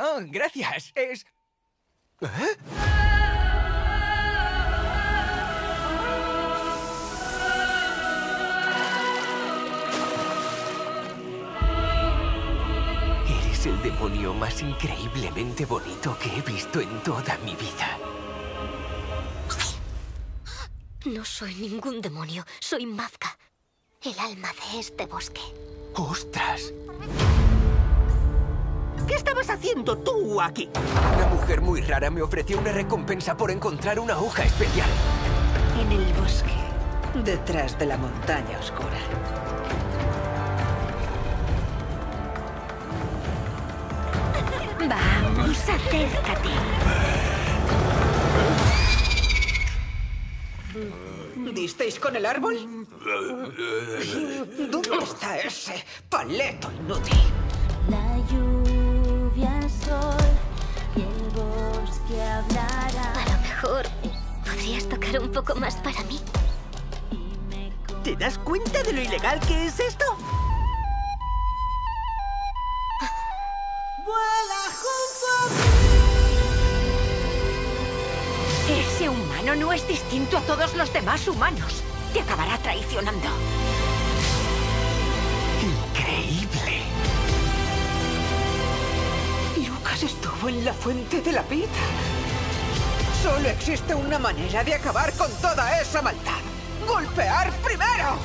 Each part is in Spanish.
Oh, gracias. Es... Eres el demonio más increíblemente bonito que he visto en toda mi vida. No soy ningún demonio, soy Mazka, el alma de este bosque. ¡Ostras! ¿Qué estabas haciendo tú aquí? Una mujer muy rara me ofreció una recompensa por encontrar una hoja especial. En el bosque, detrás de la montaña oscura. Vamos, acércate. ¿Disteis con el árbol? ¿Dónde está ese paleto inútil? Un poco más para mí. ¿Te das cuenta de lo ilegal que es esto? ¡Vuela junto a Ese humano no es distinto a todos los demás humanos. Te acabará traicionando. ¡Increíble! Lucas estuvo en la fuente de la vida. Solo existe una manera de acabar con toda esa maldad. ¡Golpear primero!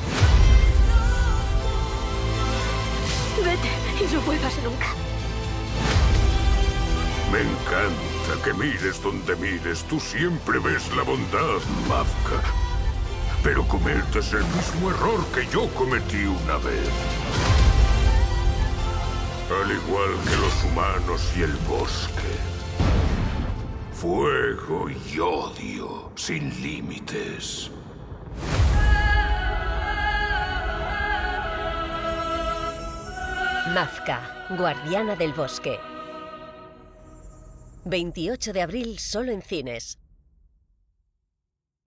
Vete y no vuelvas nunca. Me encanta que mires donde mires. Tú siempre ves la bondad, Mafka. Pero cometes el mismo error que yo cometí una vez. Al igual que los humanos y el bosque. Fuego y odio sin límites. Mafka, guardiana del bosque. 28 de abril solo en cines.